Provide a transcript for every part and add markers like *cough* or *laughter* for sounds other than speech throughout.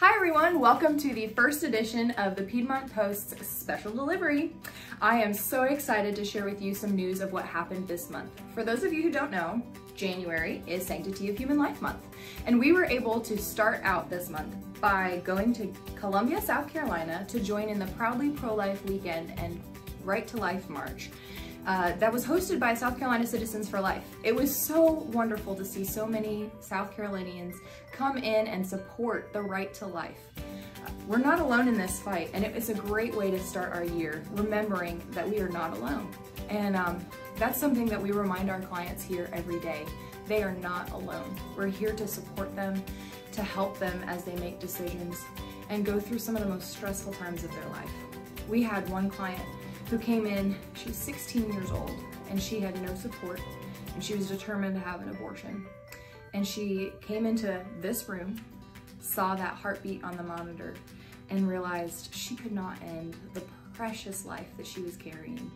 Hi everyone, welcome to the first edition of the Piedmont Post's special delivery. I am so excited to share with you some news of what happened this month. For those of you who don't know, January is Sanctity of Human Life Month, and we were able to start out this month by going to Columbia, South Carolina to join in the Proudly Pro-Life Weekend and Right to Life March. Uh, that was hosted by South Carolina Citizens for Life. It was so wonderful to see so many South Carolinians come in and support the right to life. We're not alone in this fight, and it's a great way to start our year, remembering that we are not alone. And um, that's something that we remind our clients here every day. They are not alone. We're here to support them, to help them as they make decisions, and go through some of the most stressful times of their life. We had one client who came in, she was 16 years old, and she had no support, and she was determined to have an abortion. And she came into this room, saw that heartbeat on the monitor, and realized she could not end the precious life that she was carrying.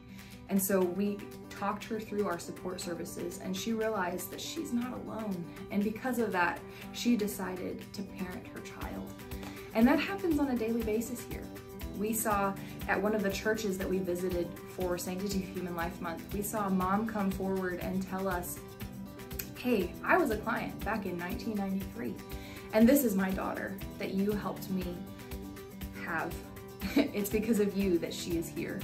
And so we talked her through our support services and she realized that she's not alone. And because of that, she decided to parent her child. And that happens on a daily basis here. We saw at one of the churches that we visited for Sanctity of Human Life Month, we saw a mom come forward and tell us, hey, I was a client back in 1993, and this is my daughter that you helped me have. *laughs* it's because of you that she is here.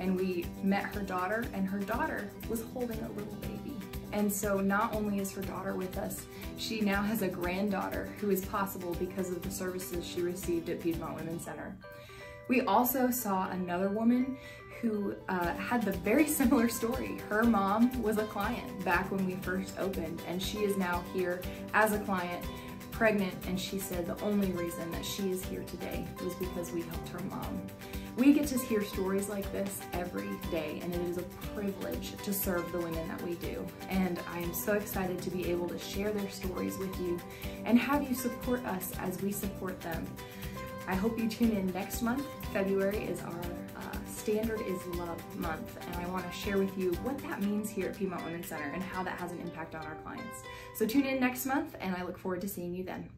And we met her daughter, and her daughter was holding a little baby. And so not only is her daughter with us, she now has a granddaughter who is possible because of the services she received at Piedmont Women's Center. We also saw another woman who uh, had the very *laughs* similar story. Her mom was a client back when we first opened and she is now here as a client, pregnant, and she said the only reason that she is here today was because we helped her mom. We get to hear stories like this every day and it is a privilege to serve the women that we do. And I am so excited to be able to share their stories with you and have you support us as we support them. I hope you tune in next month. February is our uh, Standard is Love month, and I want to share with you what that means here at Piedmont Women's Center and how that has an impact on our clients. So tune in next month, and I look forward to seeing you then.